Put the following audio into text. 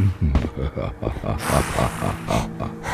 嗯哈哈哈哈哈哈哈哈哈